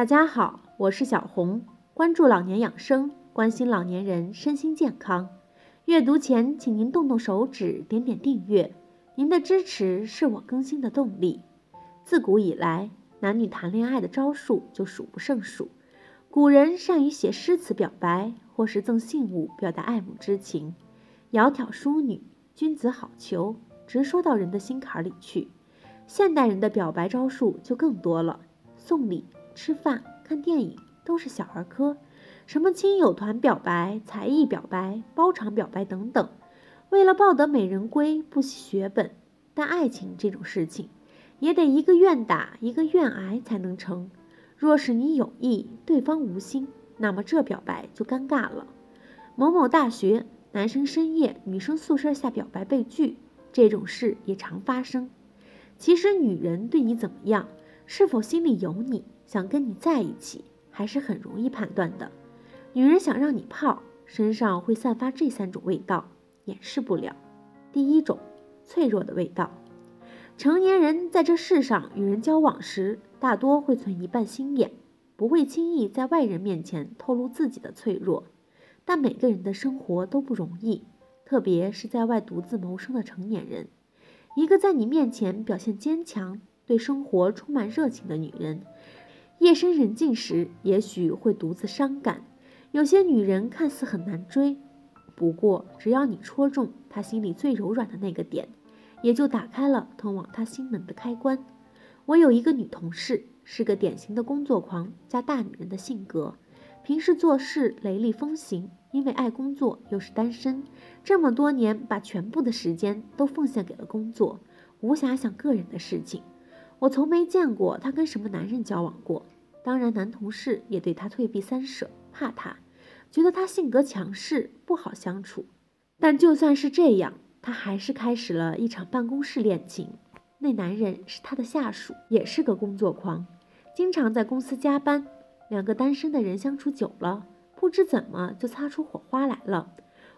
大家好，我是小红，关注老年养生，关心老年人身心健康。阅读前，请您动动手指，点点订阅，您的支持是我更新的动力。自古以来，男女谈恋爱的招数就数不胜数。古人善于写诗词表白，或是赠信物表达爱慕之情，窈窕淑女，君子好逑，直说到人的心坎里去。现代人的表白招数就更多了，送礼。吃饭、看电影都是小儿科，什么亲友团表白、才艺表白、包场表白等等，为了抱得美人归，不惜血本。但爱情这种事情，也得一个愿打，一个愿挨才能成。若是你有意，对方无心，那么这表白就尴尬了。某某大学，男生深夜女生宿舍下表白被拒，这种事也常发生。其实女人对你怎么样，是否心里有你？想跟你在一起，还是很容易判断的。女人想让你泡，身上会散发这三种味道，掩饰不了。第一种，脆弱的味道。成年人在这世上与人交往时，大多会存一半心眼，不会轻易在外人面前透露自己的脆弱。但每个人的生活都不容易，特别是在外独自谋生的成年人。一个在你面前表现坚强、对生活充满热情的女人。夜深人静时，也许会独自伤感。有些女人看似很难追，不过只要你戳中她心里最柔软的那个点，也就打开了通往她心门的开关。我有一个女同事，是个典型的工作狂加大女人的性格，平时做事雷厉风行，因为爱工作又是单身，这么多年把全部的时间都奉献给了工作，无暇想个人的事情。我从没见过她跟什么男人交往过，当然男同事也对她退避三舍，怕她，觉得她性格强势，不好相处。但就算是这样，她还是开始了一场办公室恋情。那男人是她的下属，也是个工作狂，经常在公司加班。两个单身的人相处久了，不知怎么就擦出火花来了。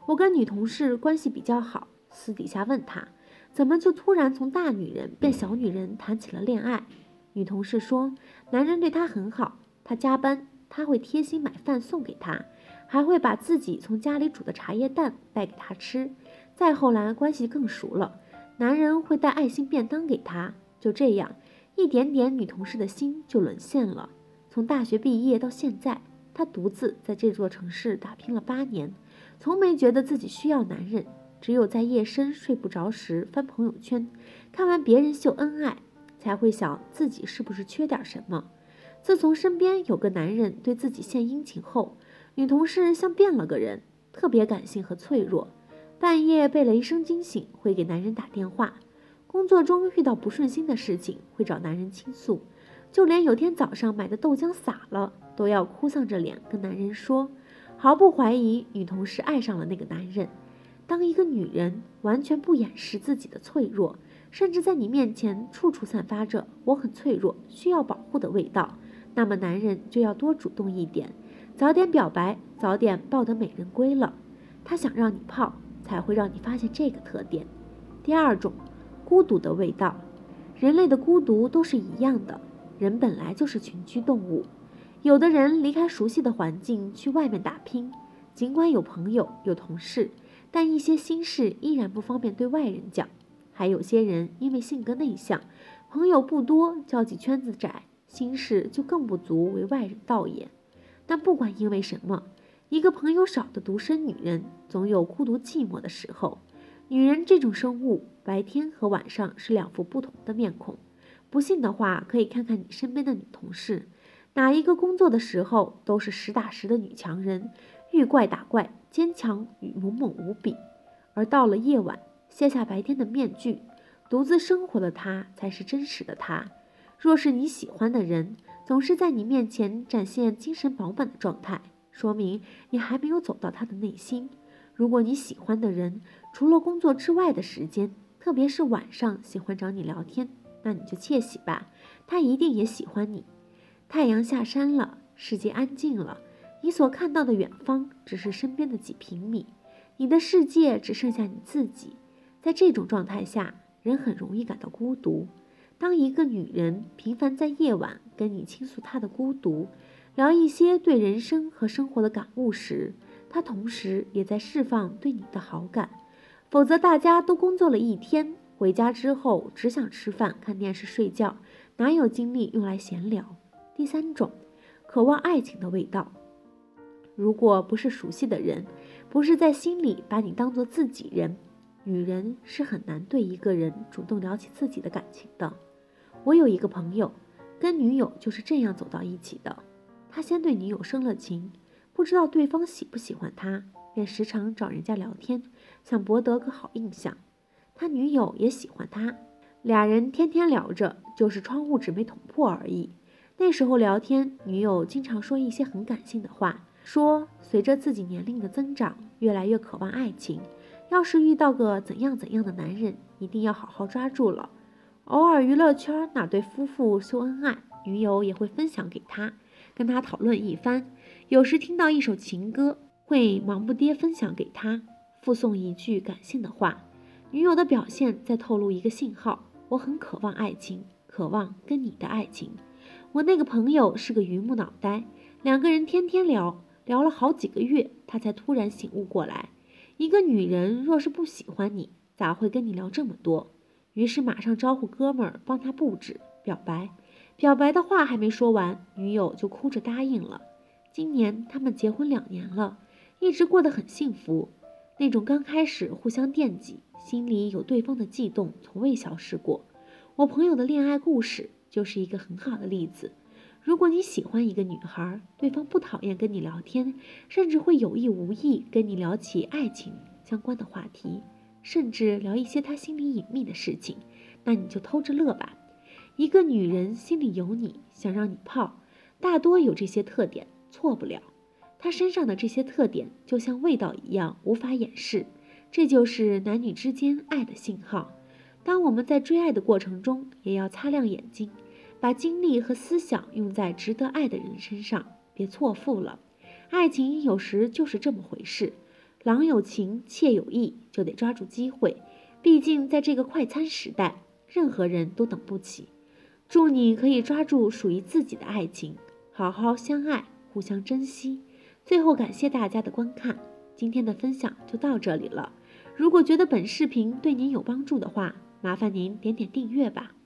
我跟女同事关系比较好，私底下问她。怎么就突然从大女人变小女人谈起了恋爱？女同事说，男人对她很好，她加班，他会贴心买饭送给她，还会把自己从家里煮的茶叶蛋带给她吃。再后来关系更熟了，男人会带爱心便当给她。就这样，一点点，女同事的心就沦陷了。从大学毕业到现在，她独自在这座城市打拼了八年，从没觉得自己需要男人。只有在夜深睡不着时翻朋友圈，看完别人秀恩爱，才会想自己是不是缺点什么。自从身边有个男人对自己献殷勤后，女同事像变了个人，特别感性和脆弱。半夜被雷声惊醒，会给男人打电话；工作中遇到不顺心的事情，会找男人倾诉；就连有天早上买的豆浆洒了，都要哭丧着脸跟男人说。毫不怀疑，女同事爱上了那个男人。当一个女人完全不掩饰自己的脆弱，甚至在你面前处处散发着“我很脆弱，需要保护”的味道，那么男人就要多主动一点，早点表白，早点抱得美人归了。他想让你泡，才会让你发现这个特点。第二种，孤独的味道。人类的孤独都是一样的，人本来就是群居动物。有的人离开熟悉的环境去外面打拼，尽管有朋友有同事。但一些心事依然不方便对外人讲，还有些人因为性格内向，朋友不多，交际圈子窄，心事就更不足为外人道也。但不管因为什么，一个朋友少的独身女人，总有孤独寂寞的时候。女人这种生物，白天和晚上是两副不同的面孔。不信的话，可以看看你身边的女同事，哪一个工作的时候都是实打实的女强人。遇怪打怪，坚强与勇猛无比。而到了夜晚，卸下白天的面具，独自生活的他才是真实的他。若是你喜欢的人总是在你面前展现精神饱满的状态，说明你还没有走到他的内心。如果你喜欢的人除了工作之外的时间，特别是晚上喜欢找你聊天，那你就窃喜吧，他一定也喜欢你。太阳下山了，世界安静了。你所看到的远方只是身边的几平米，你的世界只剩下你自己。在这种状态下，人很容易感到孤独。当一个女人频繁在夜晚跟你倾诉她的孤独，聊一些对人生和生活的感悟时，她同时也在释放对你的好感。否则，大家都工作了一天，回家之后只想吃饭、看电视、睡觉，哪有精力用来闲聊？第三种，渴望爱情的味道。如果不是熟悉的人，不是在心里把你当做自己人，女人是很难对一个人主动聊起自己的感情的。我有一个朋友，跟女友就是这样走到一起的。他先对女友生了情，不知道对方喜不喜欢他，便时常找人家聊天，想博得个好印象。他女友也喜欢他，俩人天天聊着，就是窗户纸没捅破而已。那时候聊天，女友经常说一些很感性的话，说随着自己年龄的增长，越来越渴望爱情，要是遇到个怎样怎样的男人，一定要好好抓住了。偶尔娱乐圈哪对夫妇秀恩爱，女友也会分享给他，跟他讨论一番。有时听到一首情歌，会忙不迭分享给他，附送一句感性的话。女友的表现在透露一个信号：我很渴望爱情，渴望跟你的爱情。我那个朋友是个榆木脑袋，两个人天天聊，聊了好几个月，他才突然醒悟过来：一个女人若是不喜欢你，咋会跟你聊这么多？于是马上招呼哥们儿帮他布置表白，表白的话还没说完，女友就哭着答应了。今年他们结婚两年了，一直过得很幸福。那种刚开始互相惦记，心里有对方的悸动，从未消失过。我朋友的恋爱故事就是一个很好的例子。如果你喜欢一个女孩，对方不讨厌跟你聊天，甚至会有意无意跟你聊起爱情相关的话题。甚至聊一些他心里隐秘的事情，那你就偷着乐吧。一个女人心里有你，想让你泡，大多有这些特点，错不了。她身上的这些特点就像味道一样，无法掩饰。这就是男女之间爱的信号。当我们在追爱的过程中，也要擦亮眼睛，把精力和思想用在值得爱的人身上，别错付了。爱情有时就是这么回事。郎有情，妾有意，就得抓住机会。毕竟在这个快餐时代，任何人都等不起。祝你可以抓住属于自己的爱情，好好相爱，互相珍惜。最后，感谢大家的观看，今天的分享就到这里了。如果觉得本视频对您有帮助的话，麻烦您点点订阅吧。